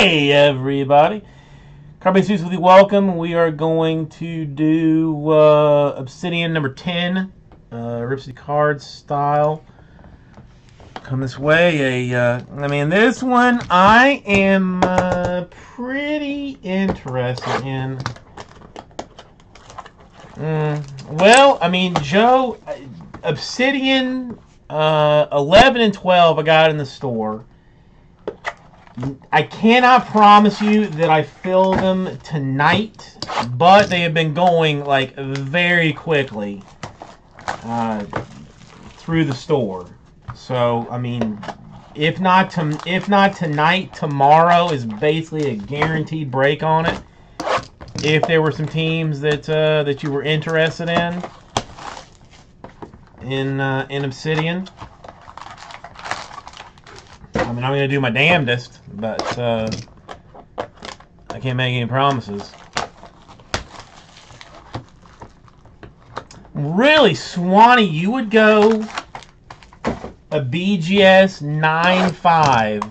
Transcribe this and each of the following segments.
Hey, everybody. Carbon Suits with you. Welcome. We are going to do uh, Obsidian number 10, uh, Rip City Cards style. Come this way. A, uh, I mean, this one I am uh, pretty interested in. Mm, well, I mean, Joe, uh, Obsidian uh, 11 and 12 I got in the store. I cannot promise you that I fill them tonight, but they have been going like very quickly uh, through the store. So I mean, if not to, if not tonight, tomorrow is basically a guaranteed break on it. If there were some teams that uh, that you were interested in in uh, in Obsidian. I mean, I'm going to do my damnedest, but uh, I can't make any promises. Really, Swanee, you would go a BGS 9.5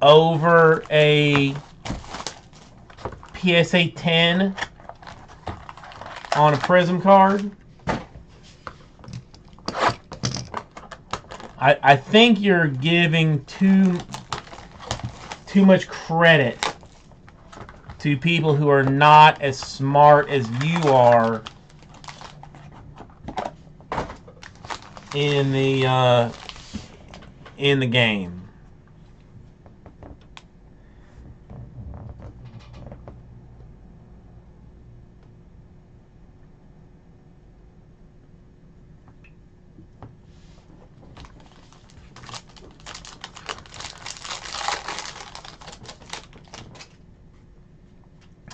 over a PSA 10 on a Prism card? I, I think you're giving too too much credit to people who are not as smart as you are in the uh, in the game.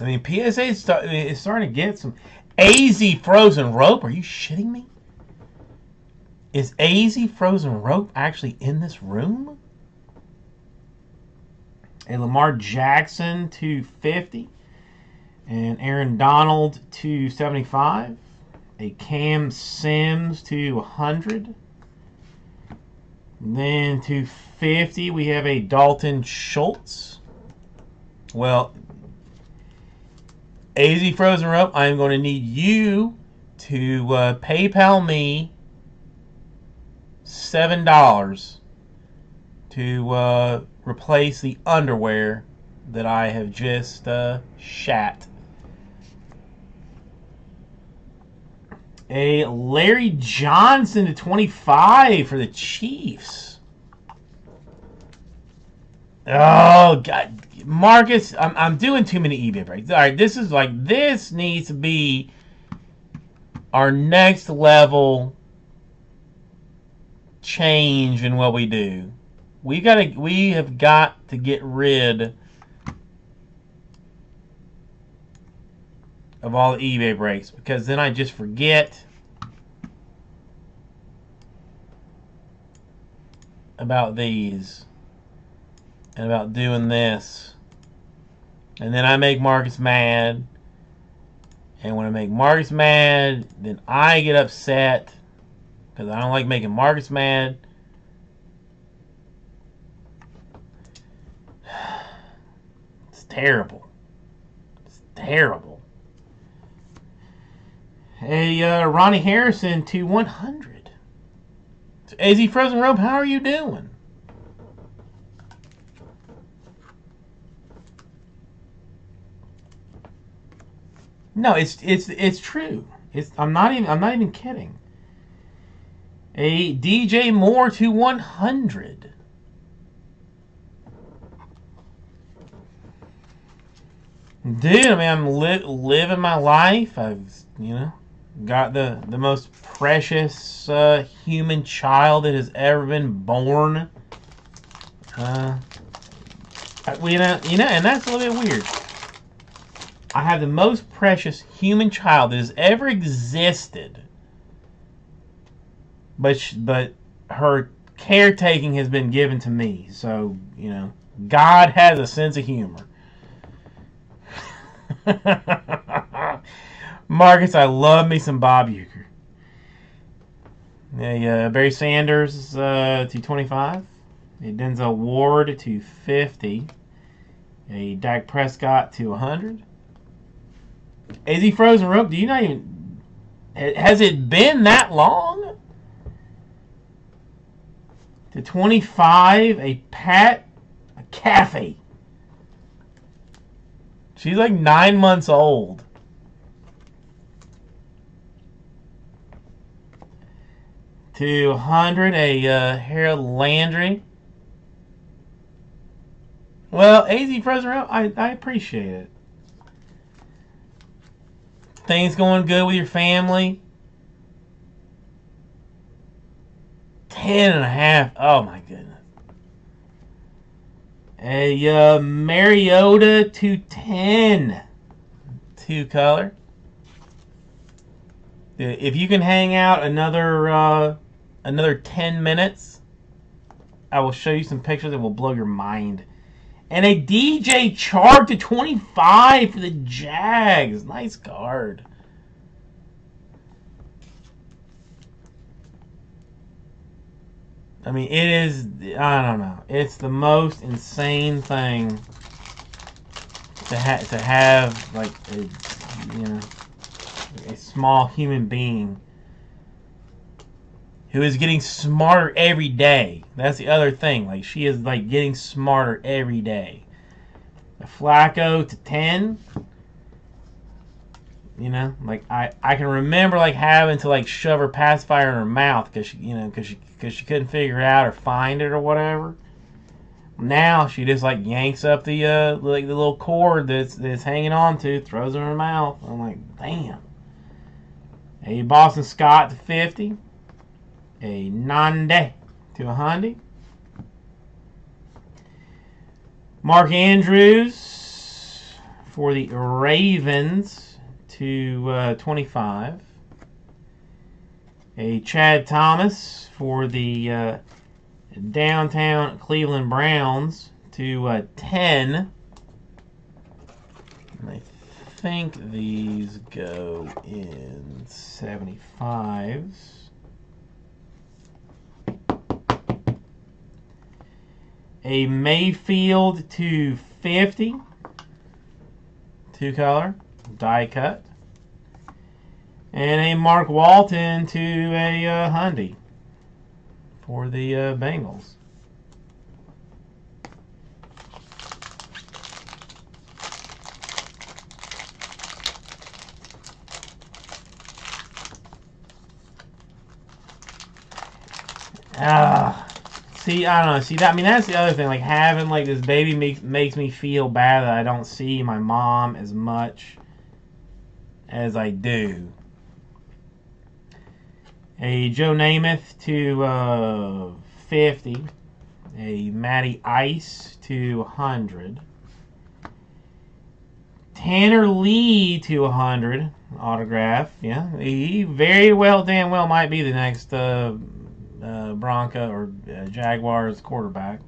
I mean, PSA is, start, starting to get some AZ frozen rope. Are you shitting me? Is AZ frozen rope actually in this room? A Lamar Jackson to 50 and Aaron Donald to 75. A Cam Sims to 100. Then to 50 we have a Dalton Schultz. Well, AZ Frozen Rope, I'm going to need you to uh, PayPal me $7 to uh, replace the underwear that I have just uh, shat. A Larry Johnson to 25 for the Chiefs. Oh, God. Marcus, I'm, I'm doing too many eBay breaks. All right, this is like, this needs to be our next level change in what we do. We gotta, we have got to get rid of all the eBay breaks because then I just forget about these and about doing this. And then I make Marcus mad. And when I make Marcus mad, then I get upset because I don't like making Marcus mad. It's terrible. It's terrible. Hey, uh, Ronnie Harrison to 100. AZ Frozen Rope, how are you doing? No, it's it's it's true. It's I'm not even I'm not even kidding. A DJ Moore to 100. Dude, I mean, I'm li- living my life. I've, you know, got the the most precious uh, human child that has ever been born. Uh, you know, you know, and that's a little bit weird. I have the most precious human child that has ever existed. But sh- but her caretaking has been given to me. So, you know, God has a sense of humor. Marcus, I love me some Bob Uecker. Yeah, Barry Sanders uh, to 25. A Denzel Ward to 50. A Dak Prescott to 100. AZ frozen rope? Do you not even. Has it been that long? To 25, a Pat a Caffey. She's like nine months old. To 100, a uh, Harold Landry. Well, AZ Frozen Rope, I, I appreciate it. Things going good with your family? Ten and a half. Oh my goodness. A uh, Mariota to ten. Two color. If you can hang out another uh, another ten minutes, I will show you some pictures that will blow your mind. And a DJ Chark to 25 for the Jags. Nice card. I mean, it is, I don't know. It's the most insane thing to, ha- to have, like, a, you know, a small human being who is getting smarter every day. That's the other thing. Like she is like getting smarter every day. Flacco to ten. You know, like I, I can remember like having to like shove her pacifier in her mouth because she you know because she because she couldn't figure it out or find it or whatever. Now she just like yanks up the uh like the little cord that's that's hanging on to, throws it in her mouth. I'm like, damn. Hey, Boston Scott to fifty a Nande to a Honda. Mark Andrews for the Ravens to uh, 25. A Chad Thomas for the uh, downtown Cleveland Browns to uh, 10. I think these go in 75s. A Mayfield to 50, two color, die cut, and a Mark Walton to a uh, Hyundai for the uh, Bengals. Ah. See, I don't know. See that? I mean, that's the other thing. Like having like this baby makes makes me feel bad that I don't see my mom as much as I do. A Joe Namath to uh, 50. A Matty Ice to 100. Tanner Lee to 100 autograph. Yeah, he very well, damn well might be the next uh, uh, Bronca or uh, Jaguars quarterback.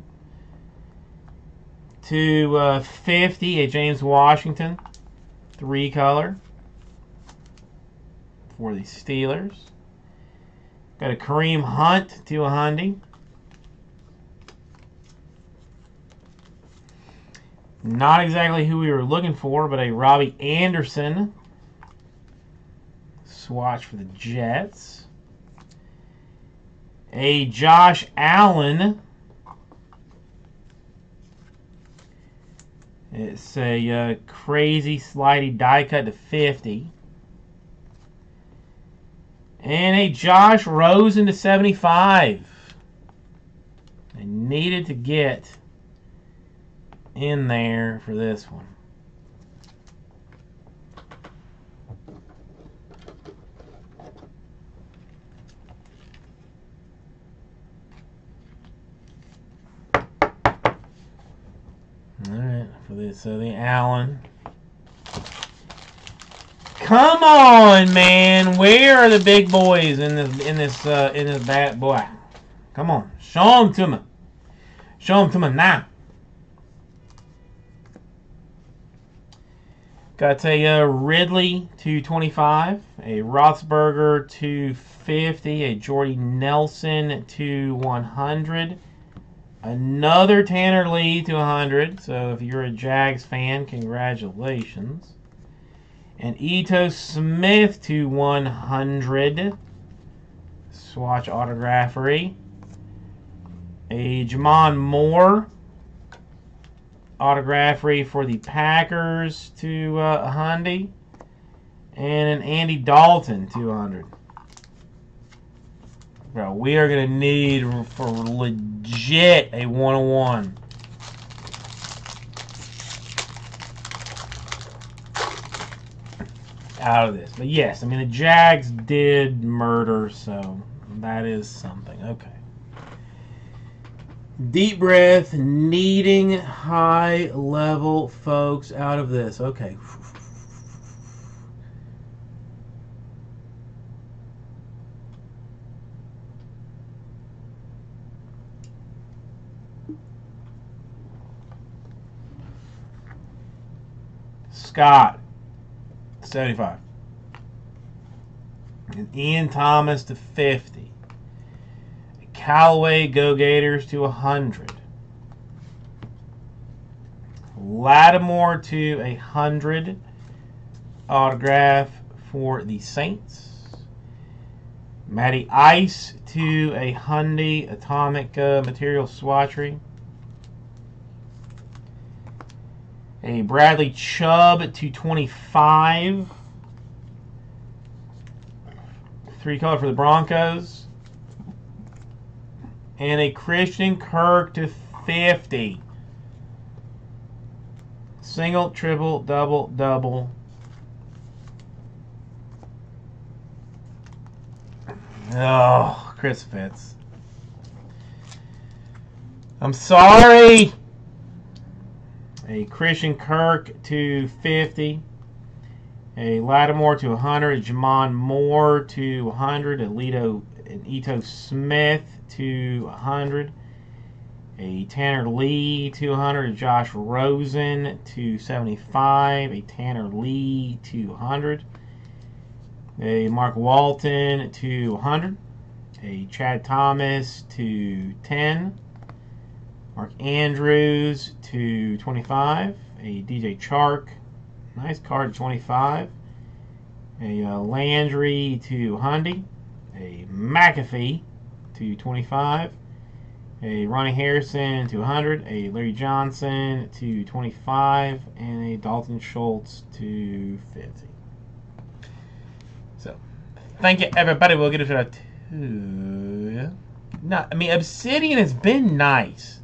To uh, 50, a James Washington, three color for the Steelers. Got a Kareem Hunt to a Hyundai. Not exactly who we were looking for, but a Robbie Anderson swatch for the Jets a Josh Allen. It's a uh, crazy slidey die cut to 50. And a Josh Rosen to 75. I needed to get in there for this one. Alright, for this, so the Allen. Come on, man! Where are the big boys in this in this uh, in this bad boy? Come on, show them to me. Show them to me now. Got a uh, Ridley 225, a Roethlisberger 250, a Jordy Nelson to 100, Another Tanner Lee to 100. So if you're a Jags fan, congratulations. And Ito Smith to 100. Swatch autographery. A J'Mon Moore autographery for the Packers to uh, Hundy. And an Andy Dalton 200. Bro, we are going to need for legit a 101. Out of this. But yes, I mean, the Jags did murder, so that is something. Okay. Deep breath, needing high level folks out of this. Okay. Scott, 75. And Ian Thomas to 50. Callaway Go Gators to 100. Lattimore to 100. Autograph for the Saints. Matty Ice to a Hyundai Atomic uh, Material Swatchery. A Bradley Chubb to 25. Three color for the Broncos. And a Christian Kirk to 50. Single, triple, double, double. Oh, Chris Fitz. I'm sorry a Christian Kirk to 50, a Lattimore to 100, a J'Mon Moore to 100, a Lito and Ito Smith to 100, a Tanner Lee to 100, a Josh Rosen to 75, a Tanner Lee to 100, a Mark Walton to 100, a Chad Thomas to 10, Mark Andrews to 25. A DJ Chark. Nice card 25. A uh, Landry to Hundy. A McAfee to 25. A Ronnie Harrison to 100. A Larry Johnson to 25. And a Dalton Schultz to 50. So, thank you everybody. We'll get it to. No, I mean, Obsidian has been nice.